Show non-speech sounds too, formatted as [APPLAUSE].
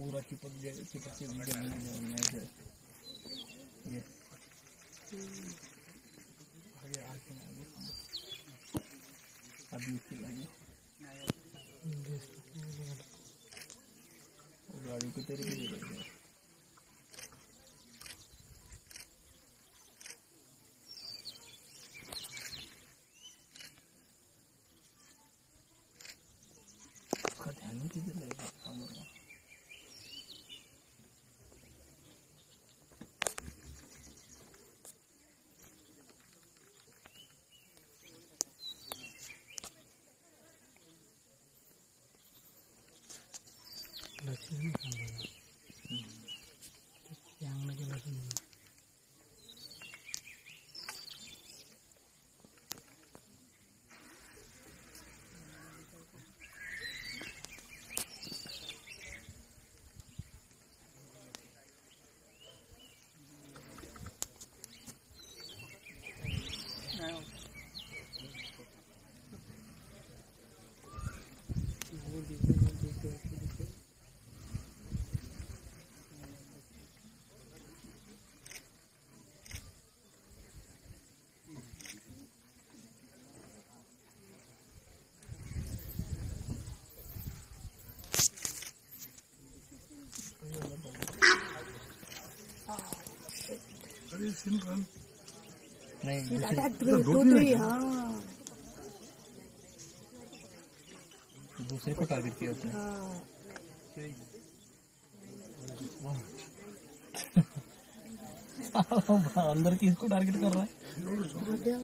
पूरा चिपक जाए चिपक के ऐसे ये आगे आगे अभी वो गाड़ी को तेरे भी नहीं दूसरे दूसरी हाँ दूसरे को टारगेट किया उसने हाँ। [LAUGHS] अंदर किसको टारगेट कर रहा है।